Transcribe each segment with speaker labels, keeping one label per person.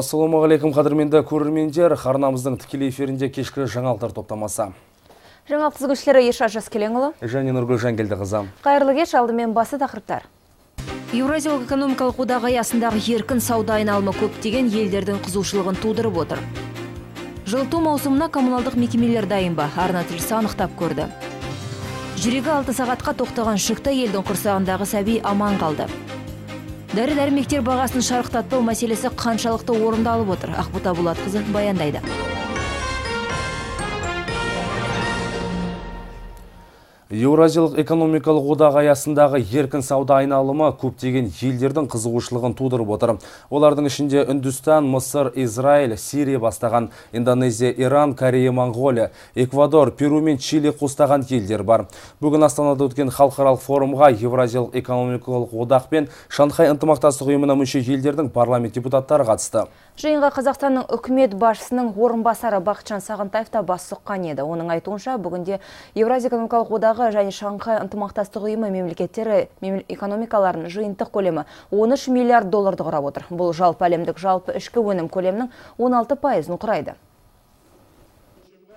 Speaker 1: ассалаумағалейкум қадірменді көрермендер. Арнамыздың тікелей эфирінде кешкі жаңалықтар топтамасы.
Speaker 2: Жаңалық тізгіншілері еша жаскелеңұлы
Speaker 1: және нұргүл жангелдіқызы.
Speaker 2: Қайырлы кеш алдымен басы тақырыптар.
Speaker 3: Еуразиялық экономикалық одақ аясындағы еркін сауда айналымы көптеген елдердің қызығушылығын тудырып отыр. Жылыту маусымына коммуналдық мекемелер дайын ба арна тілшісі анықтап көрді. Жүрегі алты сағатқа тоқтаған жүкті елдің құрсағындағы сәби аман қалды. Дәрі дәрмектер бағасын шарықтатпау мәселесі қаншалықты орындалып отыр? Ақбота болатқызы баяндайды.
Speaker 1: Еуразиялық экономикалық одақ аясындағы еркін сауда айналымы көптеген елдердің қызығушылығын тудырып отыр. Олардың ішінде Үндістан, Мысыр, Израиль, Сирия бастаған Индонезия, Иран, Корея, Монғолия, Эквадор, Перу мен Чили қостаған елдер бар. Бүгін Астанада өткен халықаралық форумға Еуразиялық экономикалық одақ пен Шанхай ынтымақтастық ұйымына мүше елдердің парламент депутаттары қатысты.
Speaker 2: Жиынға Қазақстанның үкімет басшысының орынбасары Бақытжан Сағынтаев та бас сұққан еді. Оның айтуынша бүгінде Еуразия экономикалық одағы және Шанхай ынтымақтастық ұйымы мемлекеттері экономикаларының жиынтық көлемі 13 миллиард долларды құрап отыр. Бұл жалпы әлемдік жалпы ішкі өнім көлемінің 16 пайызын құрайды.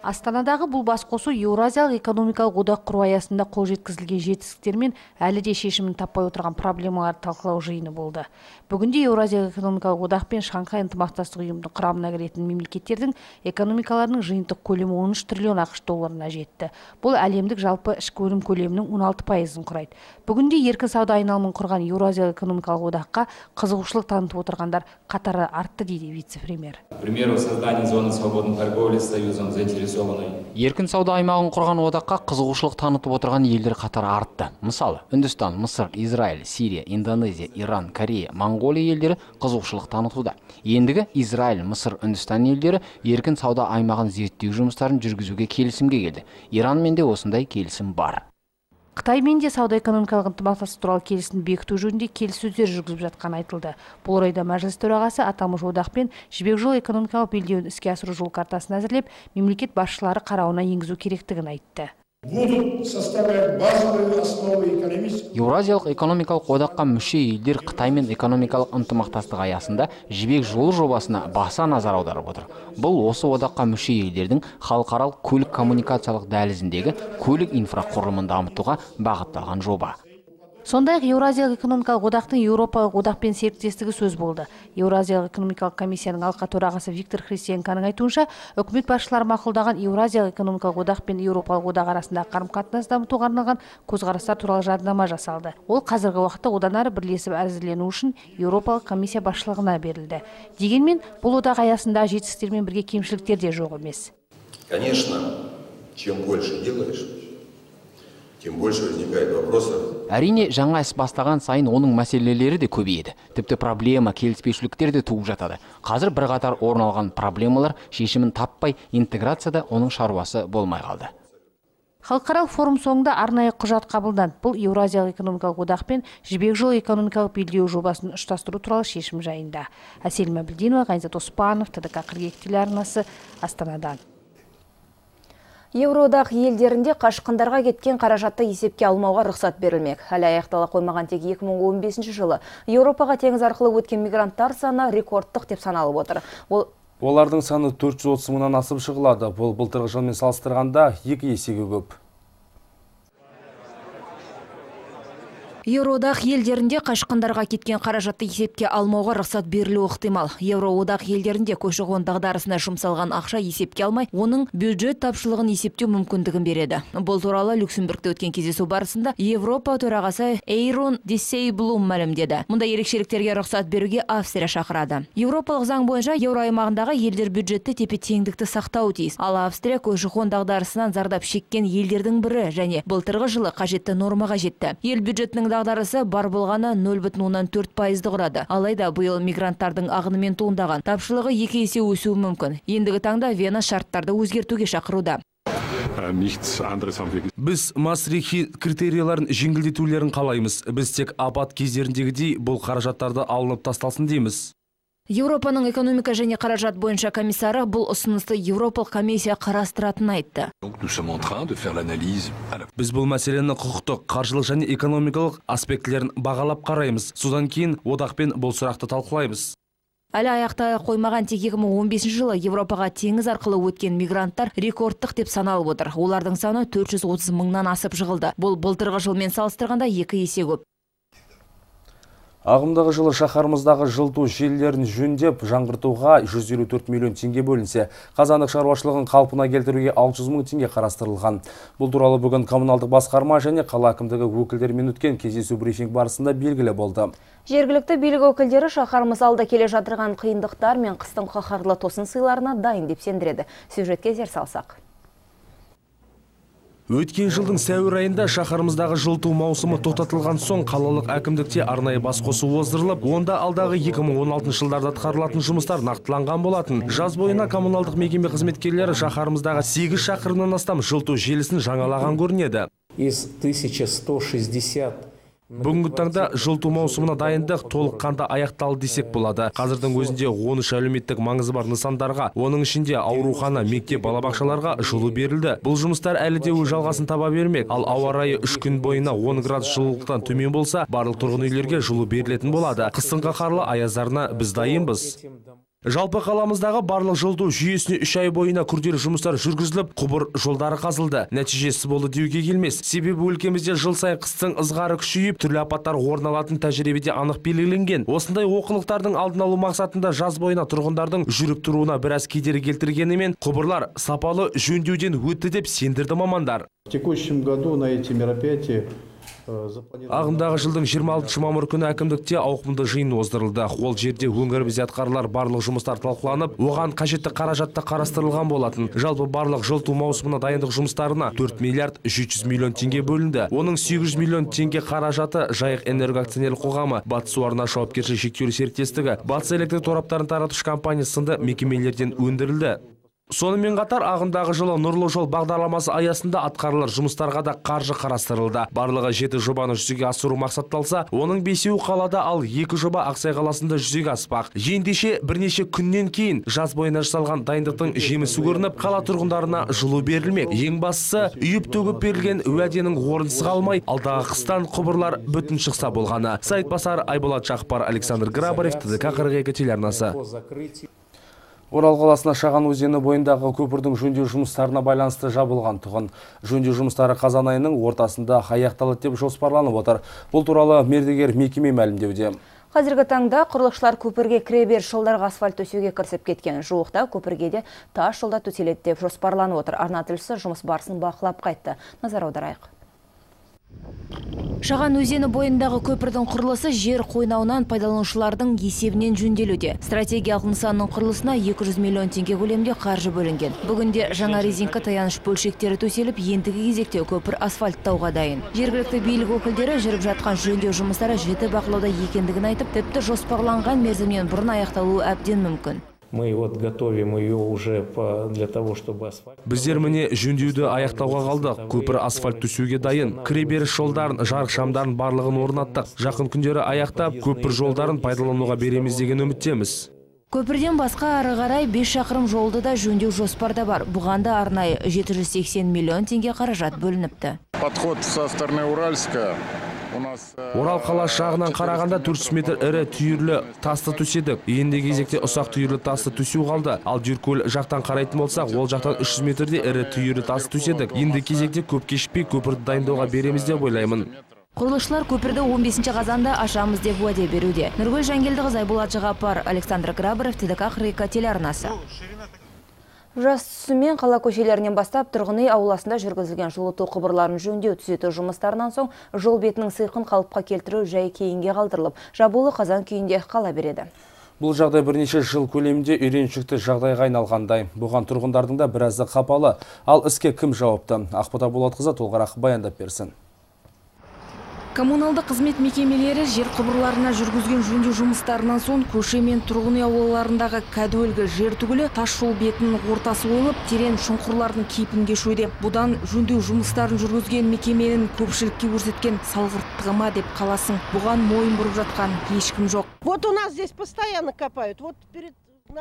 Speaker 4: Астанадағы бұл басқосу Еуразиялық экономикалық одақ құру аясында қол жеткізілген жетістіктер мен әлі де шешімін таппай отырған проблемаларды талқылау жиыны болды. Бүгінде Еуразиялық экономикалық одақ пен Шанхай ынтымақтастық ұйымының құрамына кіретін мемлекеттердің экономикаларының жиынтық көлемі 13 триллион ақш долларына жетті. Бұл әлемдік жалпы ішкі өнім көлемінің 16 пайызын құрайды. Бүгінде еркін сауда айналымын құрған Еуразиялық экономикалық одаққа қызығушылық танытып отырғандар қатары артты дейді вице-премьер.
Speaker 5: К примеру, создание зоны свободной торговли Союзом
Speaker 6: еркін сауда аймағын құрған одаққа қызығушылық танытып отырған елдер қатары артты. Мысалы үндістан мысыр израиль сирия индонезия иран корея моңғолия елдері қызығушылық танытуда. Ендігі израиль мысыр үндістан елдері еркін сауда аймағын зерттеу жұмыстарын жүргізуге келісімге келді. Иранмен де осындай келісім бар.
Speaker 4: Қытаймен де сауда экономикалық ынтымақтастық туралы келісімді бекіту жөнінде келіссөздер жүргізіп жатқаны айтылды. Бұл орайда мәжіліс төрағасы аталмыш одақпен жібек жолы экономикалық белдеуін іске асыру жол картасын әзірлеп мемлекет басшылары қарауына енгізу керектігін айтты.
Speaker 7: Будут составлять базовые основы экономического
Speaker 6: еуразиялық экономикалық одаққа мүше елдер қытаймен экономикалық ынтымақтастық аясында жібек жолы жобасына баса назар аударып отыр. Бұл осы одаққа мүше елдердің халықаралық көлік коммуникациялық дәлізіндегі көлік инфрақұрылымын дамытуға бағытталған жоба.
Speaker 4: Сондай-ақ еуразиялық экономикалық одақтың еуропалық одақпен серіктестігі сөз болды. Еуразиялық экономикалық комиссияның алқа төрағасы виктор христиенконың айтуынша үкімет басшылары мақұлдаған еуразиялық экономикалық одақ пен еуропалық одақ арасындағы қарым қатынас дамытуға арналған көзқарастар туралы жадынама жасалды. Ол қазіргі уақытта одан ары бірлесіп әзірлену үшін еуропалық комиссия басшылығына берілді. Дегенмен бұл одақ аясындағы жетістіктермен бірге кемшіліктер де жоқ емес.
Speaker 8: Конечно чем больше делаешь тем больше возникает вопросов.
Speaker 6: Әрине жаңа іс бастаған сайын оның мәселелері де көбейеді. Тіпті проблема келіспеушіліктер де туып жатады. Қазір бірқатар орын алған проблемалар шешімін таппай интеграцияда оның шаруасы болмай қалды.
Speaker 4: Халықаралық форум соңында арнайы құжат қабылданды. Бұл еуразиялық экономикалық одақ пен жібек жолы экономикалық белдеуі жобасын ұштастыру туралы шешім жайында. Әсел мәбілдинова ғайзат оспанов тдк қыркүйек телеарнасы астанадан
Speaker 2: Еуроодақ елдерінде қашқындарға кеткен қаражатты есепке алмауға рұқсат берілмек. Әлі аяқтала қоймаған тек 2015 жылы Еуропаға теңіз арқылы өткен мигранттар саны рекордтық деп саналып отыр.
Speaker 1: Ол Олардың саны 430 мыңнан асып шығылады. Бұл былтырғы жылмен салыстырғанда екі есеге көп.
Speaker 3: Еуроодақ елдерінде қашқындарға кеткен қаражатты есепке алмауға рұқсат берілуі ықтимал. Еуроодақ елдерінде көші-қон дағдарысына жұмсалған ақша есепке алмай, оның бюджет тапшылығын есептеу мүмкіндігін береді. Бұл туралы Люксембургте өткен кездесу барысында Европа төрағасы Эйрон Десейблум мәлімдеді. Мұнда ерекшеліктерге рұқсат беруге Австрия шақырады. Еуропалық заң бойынша еуро аймағындағы елдер бюджетті тепе-теңдікті сақтауы тиіс. Ал Австрия көші-қон дағдарысынан зардап шеккен елдердің бірі және былтырғы жылы қажетті нормаға жетті. Ел бюджетінің дағдарысы бар болғаны 0,4 пайызды құрады. Алайда биыл мигранттардың ағынымен туындаған тапшылығы екі есе өсуі мүмкін. Ендігі таңда Вена шарттарды өзгертуге шақыруда.
Speaker 1: Біз Мастрихи критерияларын жеңілдетулерін қалаймыз. Біз тек апат кездеріндегідей бұл қаражаттарды алынып тасталсын дейміз.
Speaker 3: Еуропаның экономика және қаражат бойынша комиссары бұл ұсынысты Еуропалық комиссия қарастыратынын айтты.
Speaker 1: Біз бұл мәселені құқықтық, қаржылық және экономикалық аспектілерін бағалап қараймыз. Содан кейін одақпен бұл сұрақты талқылаймыз.
Speaker 9: әлі аяқтай қоймаған тек 2015 жылы Европаға теңіз арқылы өткен мигранттар рекордтық деп саналып отыр. Олардың саны 430 мыңнан асып жығылды. Бұл былтырғы жылмен салыстырғанда екі есе көп.
Speaker 10: Ағымдағы жылы шаһарымыздағы жылту желілерін жөндеп, жаңғыртуға 154 миллион теңге бөлінсе, қазандық шаруашылығын қалпына келтіруге 600 мың теңге қарастырылған. Бұл туралы бүгін коммуналдық басқарма және қала әкімдігі өкілдерімен өткен кездесу брифинг барысында белгілі болды.
Speaker 2: Жергілікті билік өкілдері шаһарымыз алда келе жатырған қиындықтар мен қыстың қаһарлы тосын сыйларына дайын деп сендіреді. Сюжетке зер салсақ.
Speaker 10: Өткен жылдың сәуір айында шаһарымыздағы жылыту маусымы тоқтатылған соң қалалық әкімдікте арнайы басқосу оздырылып, онда алдағы 2016 жылдарда атқарылатын жұмыстар нақтыланған болатын. Жаз бойына коммуналдық мекеме қызметкерлері шаһарымыздағы 8 шақырымнан астам жылыту желісін жаңалаған көрінеді.
Speaker 11: Из 1160
Speaker 10: Бүгінгі таңда жылыту маусымына дайындық толыққанды аяқталды десек болады. Қазірдің өзінде 13 әлеуметтік маңызы бар нысандарға, оның ішінде аурухана, мектеп, балабақшаларға жылу берілді. Бұл жұмыстар әлі де өз жалғасын таба бермек. Ал ауа райы 3 күн бойына 10 градус жылылықтан төмен болса, барлық тұрғын үйлерге жылу берілетін болады. Қыстың қаһарлы аяздарына біз дайынбыз. Жалпы қаламыздағы барлық жылыту жүйесіне үш ай бойына күрделі жұмыстар жүргізіліп, құбыр жолдары қазылды. Нәтижесі болды деуге келмес. Себебі өлкемізде жыл сайын қыстың ызғары күшейіп, түрлі апаттар орын алатын тәжірибеде анық белгіленген. Осындай оқылықтардың алдын алу мақсатында жаз бойына тұрғындардың жүріп тұруына біраз кедергі келтіргенімен, құбырлар сапалы жөндеуден өтті деп сендірді мамандар.
Speaker 11: В текущем году на эти мероприятия
Speaker 10: Ағымдағы жылдың 26 мамыр күні әкімдікте ауқымды жиын оздырылды. Ол жерде өңірімізде атқарылар барлық жұмыстар талқыланып, оған қажетті қаражатта қарастырылған болатын. Жалпы барлық жылту маусымына дайындық жұмыстарына 4 миллиард 300 миллион теңге бөлінді. Оның 800 миллион теңге қаражаты Жайық энерго акционерлік қоғамы, Батыс су арна жауапкершілігі шектеулі серіктестігі, Батыс электр тораптарын таратушы компания сынды мекемелерден өндірілді. Сонымен қатар ағымдағы жылы нұрлы жол бағдарламасы аясында атқарылар жұмыстарға да қаржы қарастырылды. Барлығы жеті жобаны жүзеге асыру мақсатталса, оның бесеуі қалада, ал екі жоба Ақсай қаласында жүзеге аспақ. Ендеше бірнеше күннен кейін жаз бойына жасалған дайындықтың жемісі көрініп, қала тұрғындарына жылу берілмек. Ең бастысы, үйіп төгіп берілген уәденің орынсыз қалмай, алдағы қыстан құбырлар бүтін шықса болғаны. Сайт басар Айболат Жақпар, Александр Грабарев, ТДК 42 телеарнасы. Орал қаласына Шаған өзені бойындағы көпірдің жөндеу жұмыстарына байланысты жабылған тұғын. Жөндеу жұмыстары қазан айының ортасында аяқталады деп жоспарланып отыр. Бұл туралы мердігер мекеме мәлімдеуде.
Speaker 2: Қазіргі таңда құрылықшылар көпірге кіребер жолдарға асфальт төсеуге кірісіп кеткен. Жуықта көпірге де тас жолда төселеді деп жоспарланып отыр. Арна тілшісі жұмыс барысын бақылап қайтты. Назар аударайық.
Speaker 9: Шаған өзені бойындағы көпірдің құрылысы жер қойнауынан пайдаланушылардың есебінен жөнделуде. Стратегиялық нысанның құрылысына 200 миллион теңге көлемде қаржы бөлінген. Бүгінде жаңа резинка таяныш бөлшектері төселіп, ендігі кезекте көпір асфальттауға дайын. Жергілікті билік өкілдері жүріп жатқан жөндеу жұмыстары жіті бақылауда екендігін айтып, тіпті жоспарланған мерзімнен бұрын аяқталуы әбден мүмкін
Speaker 11: мы вот готовим ее уже для того чтобы асфальт
Speaker 10: біздер міне жөндеуді аяқтауға қалдық көпір асфальт төсеуге дайын кіреберіс жолдарын жарық шамдарын барлығын орнаттық жақын күндері аяқтап көпір жолдарын пайдалануға береміз деген үміттеміз
Speaker 9: Көпірден басқа ары қарай 5 шақырым жолды да жөндеу жоспарда бар. Бұған да арнайы 780 миллион теңге қаражат бөлініпті.
Speaker 12: Подход со стороны Уральска
Speaker 10: Орал қала шағынан қарағанда 400 метр ірі түйірлі тасты төседік. Енді кезекте ұсақ түйірлі тасты төсеу қалды. Ал Дюркөл жақтан қарайтын болсақ, ол жақтан 300 метрде ірі түйірлі тасты төседік. Енді кезекте көп кешікпей көпірді дайындауға береміз деп ойлаймын.
Speaker 9: Құрылысшылар көпірді 15 қазанда ашамыз деп уәде беруде. Нұргүл Жангелдіқызы Айболат Жағапар, Александр Грабаров, ТДК 42 телеарнасы.
Speaker 2: Жас түсімен қала көшелерінен бастап тұрғын үй ауласында жүргізілген жылыту құбырларын жөндеу түзету жұмыстарынан соң жол бетінің сыйқын қалыпқа келтіру жай кейінге қалдырылып, жабулы қазан күйінде қала береді.
Speaker 10: Бұл жағдай бірнеше жыл көлемінде үйреншікті жағдайға айналғандай. Бұған тұрғындардың да біразы қапалы. Ал іске кім жауапты? Ақбота Болатқызы толығырақ баяндап берсін.
Speaker 9: Коммуналдық қызмет мекемелері жер құбырларына жүргізген жөндеу жұмыстарынан соң көше мен тұрғын үй аулаларындағы жер түгілі тас жол бетінің ортасы ойылып, терең шұңқырлардың кейпін кешуде. Бұдан жөндеу жұмыстарын жүргізген мекеменің көпшілікке көрсеткен салғырттығы ма деп қаласың. Бұған мойын бұрып жатқан ешкім жоқ.
Speaker 13: Вот у нас здесь постоянно копают. Вот перед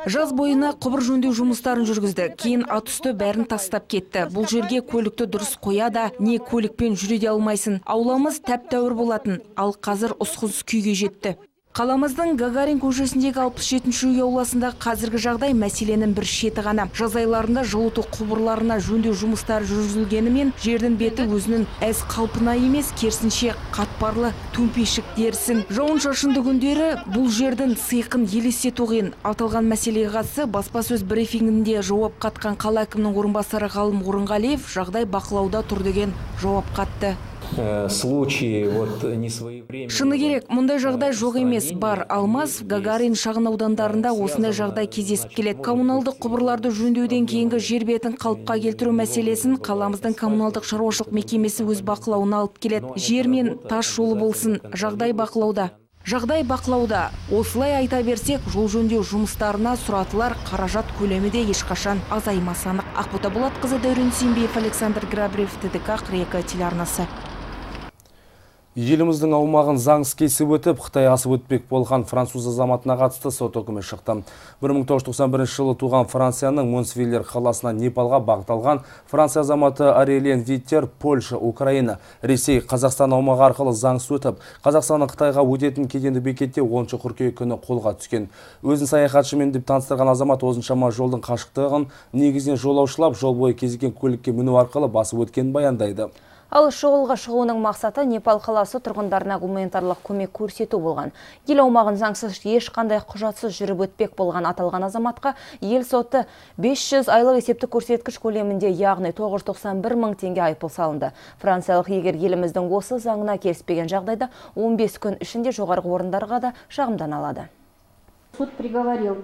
Speaker 9: Жаз бойына құбыр жөндеу жұмыстарын жүргізді. Кейін ат үсті бәрін тастап кетті. Бұл жерге көлікті дұрыс қоя да, не көлікпен жүре де алмайсың. Ауламыз тәп тәуір болатын, ал қазір ұсқыз күйге жетті. Қаламыздың Гагарин көшесіндегі 67-ші үй ауласында қазіргі жағдай мәселенің бір шеті ғана. Жаз айларында жылыту құбырларына жөндеу жұмыстары жүргізілгенімен жердің беті өзінің әз қалпына емес, керісінше қатпарлы төмпешік дерсін. Жауын шашынды күндері бұл жердің сыйқын елестету қиын. Аталған мәселеге қатысты баспасөз брифингінде жауап қатқан қала әкімінің орынбасары Ғалым Орынғалиев жағдай бақылауда тұр деген жауап қатты
Speaker 11: случаи вот несвоевременного...
Speaker 9: Шыны керек, мұндай жағдай жоқ емес, бар. Алмаз, Гагарин шағын аудандарында осындай жағдай кездесіп келеді. Коммуналдық құбырларды жөндеуден кейінгі жер бетін қалыпқа келтіру мәселесін қаламыздың коммуналдық шаруашылық мекемесі өз бақылауына алып келеді. Жер мен тас жолы болсын, жағдай бақылауда. Жағдай бақылауда. Осылай айта берсек, жол жөндеу жұмыстарына сұратылар қаражат көлемі де ешқашан азаймасы анық. Ақбота Болатқызы Дәурен Сенбиев, Александр Грабрев, ТДК 42 телеарнасы.
Speaker 10: Еліміздің аумағын заңсыз кесіп өтіп, Қытай асып өтпек болған француз азаматына қатысты сот үкімі шықты. 1991 жылы туған Францияның Монсвиллер қаласына Непалға бағытталған Франция азаматы Арелен Виттер, Польша, Украина, Ресей, Қазақстан аумағы арқылы заңсыз өтіп, Қазақстанның Қытайға өтетін кеденді бекетте 10 қыркүйек күні қолға түскен. Өзін саяхатшымен деп таныстырған азамат осыншама жолдың қашықтығын негізінен жолаушылап, жол бойы кезген көлікке міну арқылы басып өткенін баяндайды.
Speaker 2: Ал шұғылға шығуының мақсаты Непал қаласы тұрғындарына гуманитарлық көмек көрсету болған. Ел аумағын заңсыз ешқандай құжатсыз жүріп өтпек болған аталған азаматқа ел соты 500 айлық есептік көрсеткіш көлемінде, яғни 991 мың теңге айыппұл салынды. Франциялық егер еліміздің осы заңына келіспеген жағдайда 15 күн ішінде жоғарғы орындарға да шағымдана алады.
Speaker 14: Суд приговорил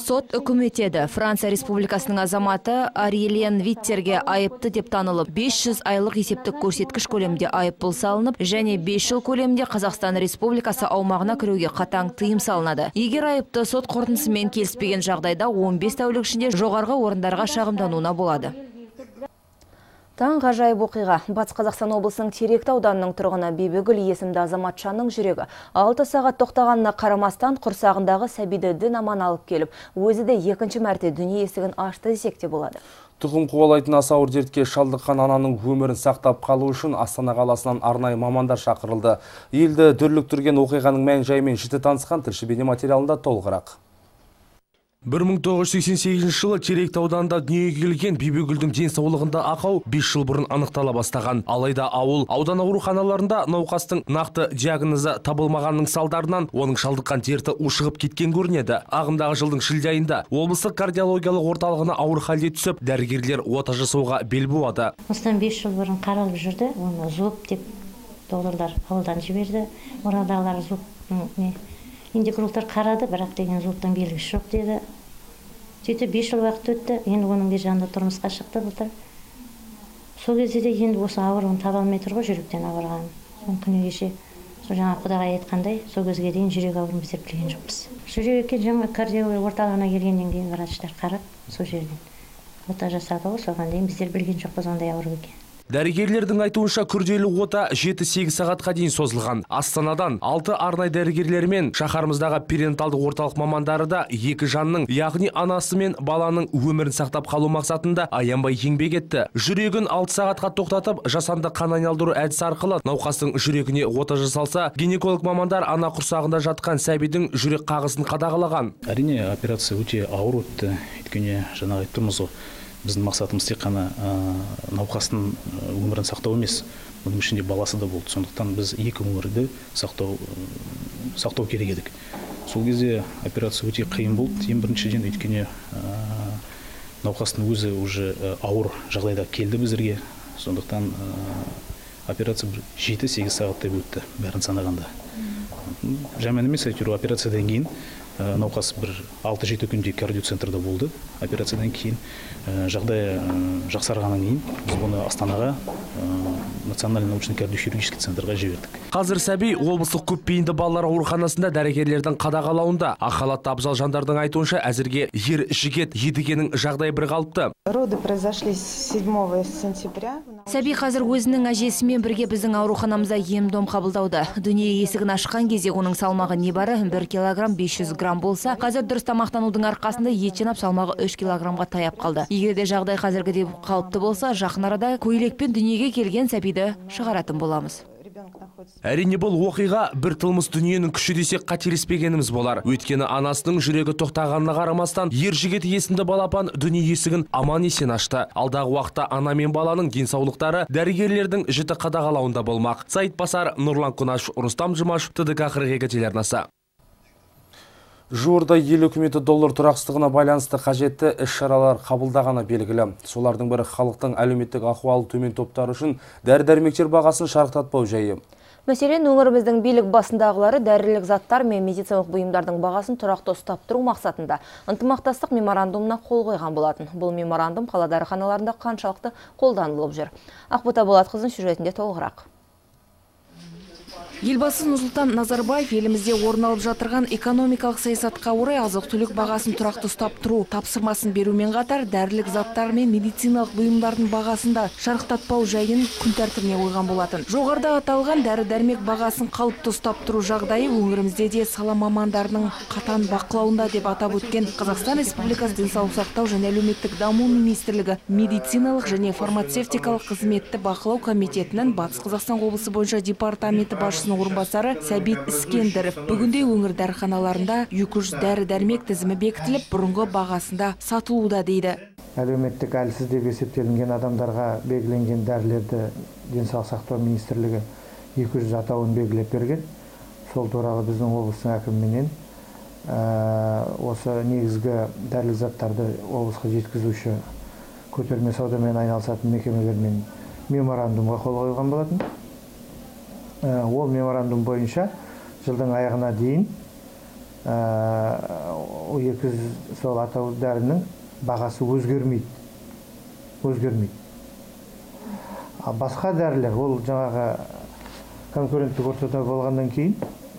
Speaker 9: Сот үкім етеді. Франция Республикасының азаматы Ариелен Виттерге айыпты деп танылып, 500 айлық есептік көрсеткіш көлемде айыппұл салынып, және 5 жыл көлемде Қазақстан Республикасы аумағына кіруге қатаң тыйым салынады. Егер айыпты сот қорытындысымен келіспеген жағдайда 15 тәулік ішінде жоғарғы орындарға шағымдануына болады.
Speaker 2: Таң ғажайып оқиға. Батыс Қазақстан облысының Теректі ауданының тұрғыны Бибігүл есімді азаматшаның жүрегі 6 сағат тоқтағанына қарамастан құрсағындағы сәбиді дін аман алып келіп, өзі де екінші мәрте дүние есігін ашты десек те болады.
Speaker 10: Тұқым қуалайтын аса ауыр дертке шалдыққан ананың өмірін сақтап қалу үшін Астана қаласынан арнайы мамандар шақырылды. Елді дүрліктірген оқиғаның мән жайымен жіті танысқан тілші бейнематериалында толығырақ. 1988 жылы Теректі ауданында дүниеге келген Бибігүлдің денсаулығында ақау 5 жыл бұрын анықтала бастаған. Алайда ауыл аудан ауруханаларында науқастың нақты диагнозы табылмағанның салдарынан оның шалдыққан дерті ушығып кеткен көрінеді. Ағымдағы жылдың шілде айында облыстық кардиологиялық орталығына ауыр халде түсіп, дәрігерлер ота жасауға бел буады.
Speaker 14: Осыдан 5 жыл бұрын қаралып жүрді, оны зоб деп ауылдан жіберді. Орадағылар зоб эндокрологтар қарады бірақ деген зудтың белгісі жоқ деді. Сөйтіп бес жыл уақыт өтті енді оның бер жағында тұрмысқа шықты былтыр. Сол кезде де енді осы ауруын таба алмай тұр ғой жүректен ауырған. Соны күні кеше сол жаңа құдағай айтқандай сол кезге дейін жүрек ауруын біздер білген жоқпыз жүрекке жаңа кардиология орталығына келгеннен кейін врачтар қарап сол жерден ота жасады ғой соған дейін біздер білген жоқпыз ондай ауру екенін.
Speaker 10: Дәрігерлердің айтуынша күрделі ота 7-8 сағатқа дейін созылған. Астанадан 6 арнай дәрігерлер мен шаһарымыздағы перинаталдық орталық мамандары да екі жанның, яғни анасы мен баланың өмірін сақтап қалу мақсатында аянбай еңбек етті. Жүрегін 6 сағатқа тоқтатып, жасанды қан айналдыру әдісі арқылы науқастың жүрегіне ота жасалса, гинеколог мамандар ана құрсағында жатқан сәбидің жүрек қағысын қадағалаған.
Speaker 15: Әрине операция өте ауыр өтті. Өйткені жаңа айтып тұрмыз ғой біздің мақсатымыз тек қана науқастың өмірін сақтау емес оның ішінде баласы да болды. Сондықтан біз екі өмірді сақтау сақтау керек едік. Сол кезде операция өте қиын болды. Ең біріншіден өйткені науқастың өзі уже ауыр жағдайда келді біздерге сондықтан операция бір жеті сегіз сағаттай өтті бәрін санағанда. Жаман емес әйтеуір операциядан кейін. Науқас бір алты жеті күнде кардиоцентрда болды. Операциядан кейін жағдайы жақсарғаннан кейін біз бұны астанаға национальный научно кардиохирургический центрға жібердік.
Speaker 10: Қазір сәби облыстық көпбейінді балалар ауруханасында дәрігерлердің қадағалауында. Ақ халатты абзал жандардың айтуынша әзірге ер жігет едігенің жағдайы бір қалыпты.
Speaker 16: Роды произошли 7 сентября.
Speaker 9: Сәби қазір өзінің әжесімен бірге біздің ауруханамызда ем дом қабылдауда. Дүние есігін ашқан кезде оның салмағы небары 1 килограмм 500 грамм болса қазір дұрыс тамақтанудың арқасында ет жинап салмағы 3 килограммға таяп қалды. Егер де жағдай қазіргідей қалыпты болса жақын арада көйлекпен дүниеге келген сәбиді шығаратын боламыз.
Speaker 10: Әрине бұл оқиға бір тылмыс дүниенің күші десек қателеспегеніміз болар. Өйткені анасының жүрегі тоқтағанына қарамастан ер жігіт есімді балапан дүние есігін аман есен ашты. Алдағы уақытта ана мен баланың денсаулықтары дәрігерлердің жіті қадағалауында болмақ. Саид басар нұрлан күнашев рустам жұмашев тдк қырық екі телеарнасы. Жуырда ел үкіметі доллар тұрақсыздығына байланысты қажетті іс-шаралар қабылдағаны белгілі. Солардың бірі халықтың әлеуметтік ахуалы төмен топтары үшін дәрі-дәрмектер бағасын шарықтатпау жайы.
Speaker 2: Мәселен, өңіріміздің билік басындағылары дәрілік заттар мен медициналық бұйымдардың бағасын тұрақты ұстап тұру мақсатында ынтымақтастық меморандумына қол қойған болатын. Бұл меморандум қала дәріханаларында қаншалықты қолданылып жүр. Ақбота Болатқызын сюжетінде толығырақ.
Speaker 9: Елбасы Нұрсұлтан Назарбаев елімізде орын алып жатырған экономикалық саясатқа орай азық-түлік бағасын тұрақты ұстап тұру тапсырмасын берумен қатар дәрілік заттар мен медициналық бұйымдардың бағасында шарықтатпау жайын күн тәртібіне қойған болатын. Жоғарыда аталған дәрі-дәрмек бағасын қалыпты ұстап тұру жағдайы өңірімізде де сала мамандарының қатаң бақылауында деп атап өткен Қазақстан Республикасы денсаулық сақтау және әлеуметтік даму министрлігі медициналық және фармацевтикалық қызметті бақылау комитетінің Батыс Қазақстан облысы бойынша департаменті басшысының орынбасары Сәбит Іскендіров. Бүгінде өңір дәріханаларында 200 дәрі дәрмек тізімі бекітіліп бұрынғы бағасында сатылуда дейді.
Speaker 17: Әлеуметтік әлсіз деп есептелінген адамдарға белгіленген дәрілерді денсаулық сақтау министрлігі 200 атауын белгілеп берген. Сол туралы біздің облыстың әкіміменен осы негізгі дәрілік заттарды облысқа жеткізуші көтерме саудамен айналысатын мекемелермен меморандумға қол қойылған болатын. Ол меморандум бойынша жылдың аяғына дейін екі жүз сол атаулы дәрінің бағасы өзгермейді. Өзгермейді. Ал басқа дәрілер ол жаңағы конкуренттік ортада болғаннан кейін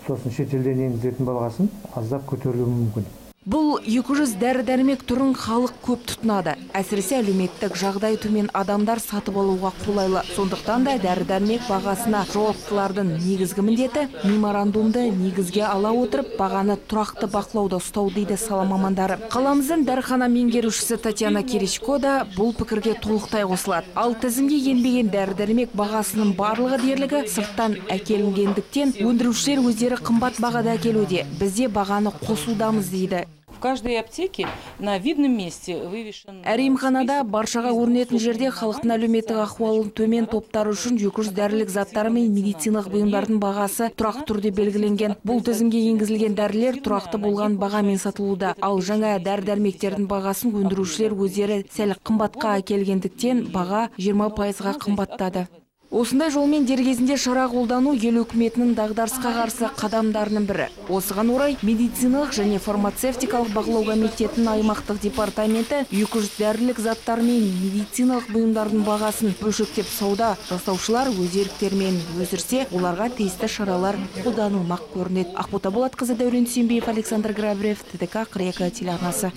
Speaker 17: сосын шетелден енгізілетін болғасын аздап көтерілуі мүмкін.
Speaker 9: Бұл 200 дәрі-дәрмек түрін халық көп тұтынады. Әсіресе әлеуметтік жағдай төмен адамдар сатып алуға қолайлы. Сондықтан да дәрі-дәрмек бағасына жауаптылардың негізгі міндеті меморандумды негізге ала отырып, бағаны тұрақты бақылауда ұстау дейді сала мамандары. Қаламыздың дәріхана меңгерушісі Татьяна Киричко да бұл пікірге толықтай қосылады. Ал тізімге енбеген дәрі-дәрмек бағасының барлығы дерлігі сырттан әкелінгендіктен өндірушілер өздері қымбат бағада әкелуде. Бізде бағаны қосудамыз дейді
Speaker 18: В каждой аптеке на видном месте вывешен...
Speaker 9: Әр емханада баршаға көрінетін жерде халықтың әлеуметтік ахуалын төмен топтары үшін 200 дәрілік заттары мен медициналық бұйымдардың бағасы тұрақты түрде белгіленген. Бұл тізімге енгізілген дәрілер тұрақты болған бағамен сатылуда. Ал жаңа дәрі-дәрмектердің бағасын өндірушілер өздері сәл қымбатқа әкелгендіктен баға 20 пайызға қымбаттады. Осындай жолмен дер кезінде шара қолдану ел үкіметінің дағдарысқа қарсы қадамдарының бірі. Осыған орай медициналық және фармацевтикалық бақылау комитетінің аймақтық департаменті 200 дәрілік заттар мен медициналық бұйымдардың бағасын бөлшектеп сауда жасаушылар өз еріктерімен өсірсе, оларға тиісті шаралар қолданылмақ көрінеді. Ақбота Болатқызы Дәурен Сүйінбеев, Александр Грабрев, ТДК 42 телеарнасы.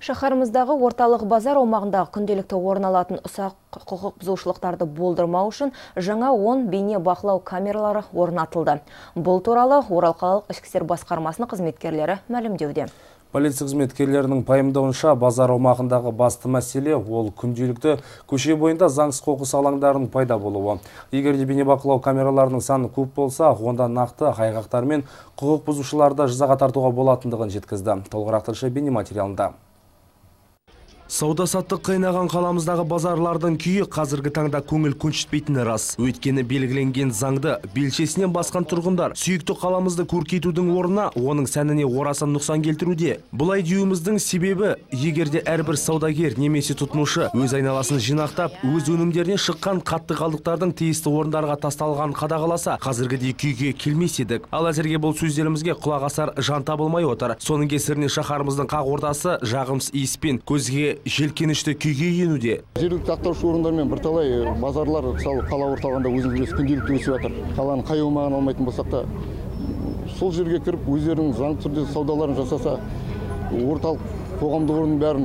Speaker 2: Шаһарымыздағы орталық базар аумағындағы күнделікті орын алатын ұсақ құқық бұзушылықтарды болдырмау үшін жаңа 10 бейне бақылау камералары орнатылды. Бұл туралы Орал қалалық ішкі істер басқармасының қызметкерлері мәлімдеуде.
Speaker 10: Полиция қызметкерлерінің пайымдауынша базар аумағындағы басты мәселе ол күнделікті көше бойында заңсыз қоқыс алаңдарының пайда болуы. Егер де бейнебақылау камераларының саны көп болса, онда нақты айғақтар мен құқық бұзушыларды жазаға тартуға болатындығын жеткізді. Толығырақ тілші бейнематериалында. Сауда саттық қайнаған қаламыздағы базарлардың күйі қазіргі таңда көңіл көншітпейтіні рас. Өйткені белгіленген заңды белшесінен басқан тұрғындар сүйікті қаламызды көркейтудің орнына оның сәніне орасан нұқсан келтіруде. Бұлай деуіміздің себебі, егерде әрбір саудагер немесе тұтынушы өз айналасын жинақтап, өз өнімдеріне шыққан қатты қалдықтардың тиісті орындарға тасталған қадағаласа, қазіргідей күйге келмес едік. Ал әзірге бұл сөздерімізге құлақ асар жан табылмай отыр. Соның кесірінен шаһарымыздың қақ ортасы жағымсыз иіспен көзге желкенішті күйге енуде.
Speaker 12: Жергілікті атқарушы орындармен бірталай базарлар мысалы қала орталығында өзіңіз білесіз күнделікті өсіп жатыр. Қаланың қай аумағын алмайтын болсақ та сол жерге кіріп өздерінің заңды түрде саудаларын жасаса орталық қоғамдық орынның бәрін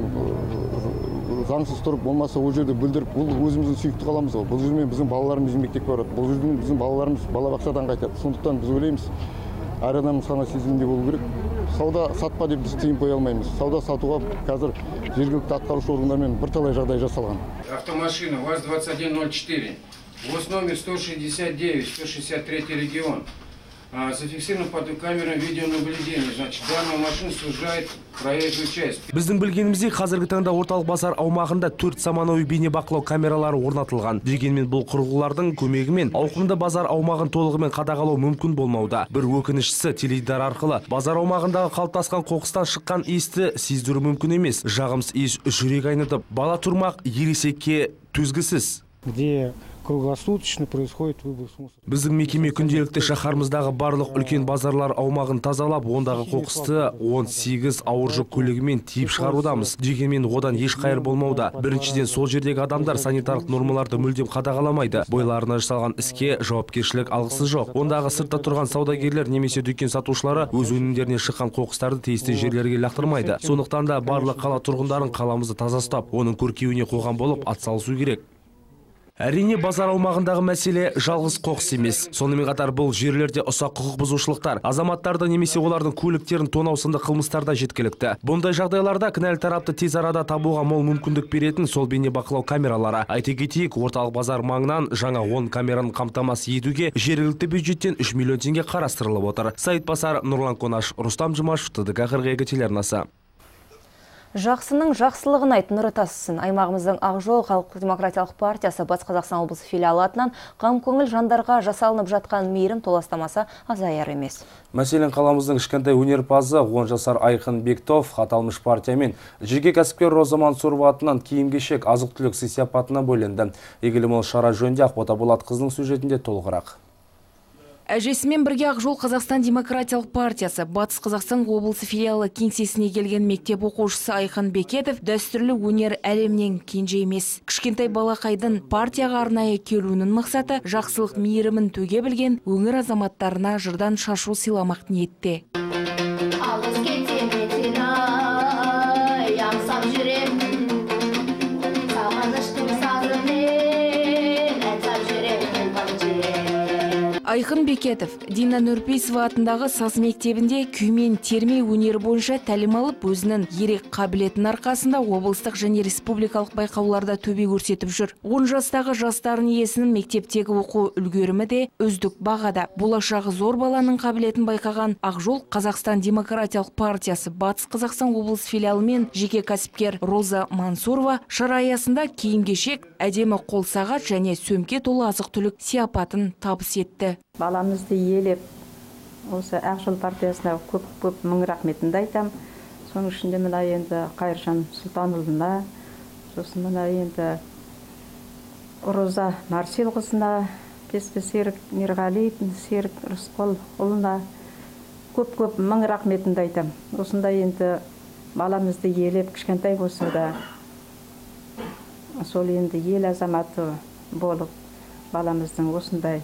Speaker 12: заңсыз тұрып болмаса ол жерде бүлдіріп бұл өзіміздің сүйікті қаламыз ғой. Бұл жермен біздің балаларымыз мектепке барады бұл жермен біздің балаларымыз балабақшадан қайтады. Сондықтан біз ойлаймыз әр адамның сана сезімінде болу керек. Сауда сатпа деп біз тыйым қоя алмаймыз. Сауда сатуға қазір жергілікті атқарушы органдармен бірталай жағдай жасалған.
Speaker 19: Автомашина ваз 2104 ВОЗ номер 169, 163 регион. А, Зафиксирован под камерой видеонаблюдения. Значит, данная машина сужает проезжую часть.
Speaker 10: біздің білгеніміздей қазіргі таңда орталық базар аумағында төрт заманауи бейнебақылау камералары орнатылған дегенмен бұл құрылғылардың көмегімен ауқымды базар аумағын толығымен қадағалау мүмкін болмауда бір өкініштісі теледидар арқылы базар аумағындағы қалыптасқан қоқыстан шыққан иісті сездіру мүмкін емес жағымсыз иіс жүрек айнытып бала тұрмақ ересекке төзгісіз
Speaker 20: где круглосуточно происходит выброс мусора.
Speaker 10: біздің мекеме күнделікті шаһарымыздағы барлық үлкен базарлар аумағын тазалап ондағы қоқысты 18 ауыр жүк көлігімен тиіп шығарудамыз. дегенмен одан еш қайыр болмауда біріншіден сол жердегі адамдар санитарлық нормаларды мүлдем қадағаламайды. Бойларына жасалған іске жауапкершілік алғысыз жоқ. Ондағы сыртта тұрған саудагерлер немесе дүкен сатушылары өз өнімдерінен шыққан қоқыстарды тиісті жерлерге лақтырмайды. сондықтан да барлық қала тұрғындарын қаламызды таза ұстап оның көркеуіне қоғам болып атсалысу керек. Әрине базар аумағындағы мәселе жалғыз қоқыс емес. Сонымен қатар бұл жерлерде ұсақ құқық бұзушылықтар азаматтарды немесе олардың көліктерін тонау сынды қылмыстар да жеткілікті. Бұндай жағдайларда кінәлі тарапты тез арада табуға мол мүмкіндік беретін сол бейнебақылау камералары. Айта кетейік орталық базар маңынан жаңа 10 камераны қамтамасыз етуге жергілікті бюджеттен 3 миллион теңге қарастырылып отыр. Сайт нұрлан конаш рустам жұмашев тдк қырық екі телеарнасы.
Speaker 2: Жақсының жақсылығын айт нұры тасысын. Аймағымыздың Ақжол Халық демократиялық партиясы Батыс Қазақстан облысы филиалы атынан қам көңіл жандарға жасалынып жатқан мейірім толастамаса азаяр емес.
Speaker 10: Мәселен қаламыздың кішкентай өнерпазы 10 жасар Айқын Бектов аталмыш партиямен жеке кәсіпкер Роза Мансурова атынан киім-кешек азық-түлік сый сияпатына бөленді. Егілі мол шара жөнінде Ақбота Болатқызының сюжетінде толығырақ.
Speaker 9: Әжесімен бірге Ақжол Қазақстан демократиялық партиясы Батыс Қазақстан облысы филиалы кеңсесіне келген мектеп оқушысы Айхан Бекетов дәстүрлі өнер әлемнен кенже емес. Кішкентай балақайдың партияға арнайы келуінің мақсаты жақсылық мейірімін төге білген өңір азаматтарына жырдан шашу сыйламақ ниетте. Айқын Бекетов Дина Нұрпейсова атындағы саз мектебінде күймен терме өнері бойынша тәлім алып, өзінің ерек қабілетін арқасында облыстық және республикалық байқауларда төбе көрсетіп жүр. 10 жастағы жастарын иесінің мектептегі оқу үлгерімі де үздік бағада. Болашағы зор баланың қабілетін байқаған Ақжол Қазақстан демократиялық партиясы Батыс Қазақстан облыс филиалы мен жеке кәсіпкер Роза Мансурова шара аясында киім-кешек, әдемі қол сағат және сөмке толы азық-түлік сияпатын табыс етті.
Speaker 21: Баламызды елеп осы ақжол партиясына көп көп мың рахметімді айтам. Соның ішінде мына енді қайыржан сұлтанұлына сосын мына енді роза марселқызына кеспе серік мерғали серік рысқұлұлына көп көп мың рахметімді айтам. Осындай енді баламызды елеп кішкентай болса да сол енді ел азаматы болып баламыздың осындай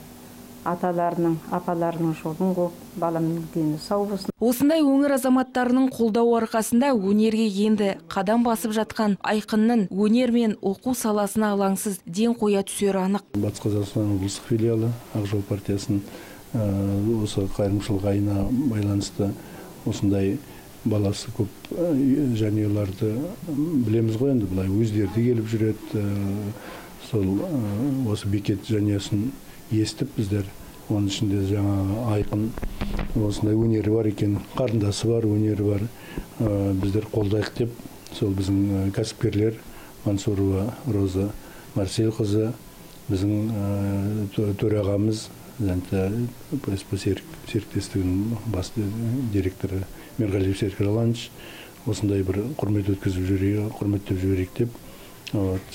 Speaker 21: аталарының апаларының жолын қуып баламның дені сау болсын
Speaker 9: Осындай өңір азаматтарының қолдау арқасында өнерге енді қадам басып жатқан айқынның өнер мен оқу саласына алаңсыз ден қоя түсері анық.
Speaker 22: батыс қазақстан облыстық филиалы ақжол партиясының ә, осы қайырымшылық айына байланысты осындай баласы көп ә, жанұяларды білеміз ғой енді былай өздері де келіп жүреді ә, сол ә, осы бекет жанұясын естіп біздер. Оның ішінде жаңағы айқын осындай өнері бар екен қарындасы бар өнері бар. Ә, біздер қолдайық деп сол біздің ә, кәсіпкерлер мансурова роза марселқызы біздің ә, тө- төрағамыз псп серіктестігінің бас директоры мерғалиев серік роланович осындай бір құрмет өткізіп жіберейік құрметтеп жіберейік деп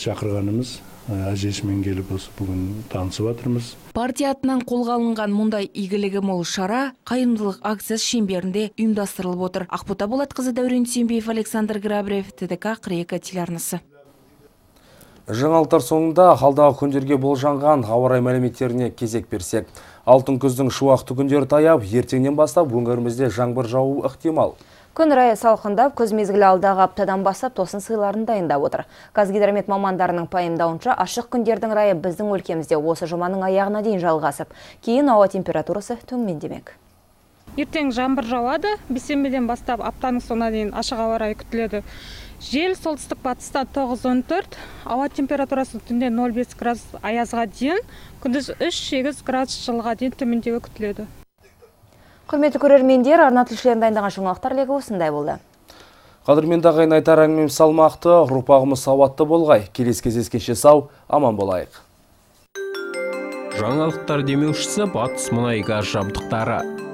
Speaker 22: шақырғанымыз әжесімен келіп осы бүгін танысып жатырмыз
Speaker 9: Партия атынан қолға алынған мұндай игілігі мол шара қайырымдылық акциясы шеңберінде ұйымдастырылып отыр. Ақбота Болатқызы Дәурен Түйенбиев, Александр Грабрев, ТДК 42 телеарнасы.
Speaker 10: Жаңалықтар соңында алдағы күндерге болжанған ауа райы мәліметтеріне кезек берсек. Алтын күздің шуақты күндері таяп, ертеңнен бастап өңірімізде жаңбыр жауы ықтимал.
Speaker 2: Күн райы салқындап, көз мезгілі алдағы аптадан бастап тосын сыйларын дайындап отыр. Қазгидромет мамандарының пайымдауынша ашық күндердің райы біздің өлкемізде осы жұманың аяғына дейін жалғасып, кейін ауа температурасы төмендемек.
Speaker 23: ертең жаңбыр жауады бейсенбіден бастап аптаның соңына дейін ашық ауа райы күтіледі
Speaker 24: жел солтүстік батыста 9-14 ауа температурасы түнде 0,5 градус аязға дейін күндіз 3-8 градус жылға дейін төмендеуі күтіледі
Speaker 2: Құрметті көрермендер, арна тілшілерін дайындаған жаңалықтар легі осындай болды.
Speaker 1: Қадірменді ағайын айтар әңгімем салмақты, ұрпағымыз сауатты болғай. Келесі кездескенше сау, аман болайық.
Speaker 23: Жаңалықтар демеушісі батыс мұнай газ жабдықтары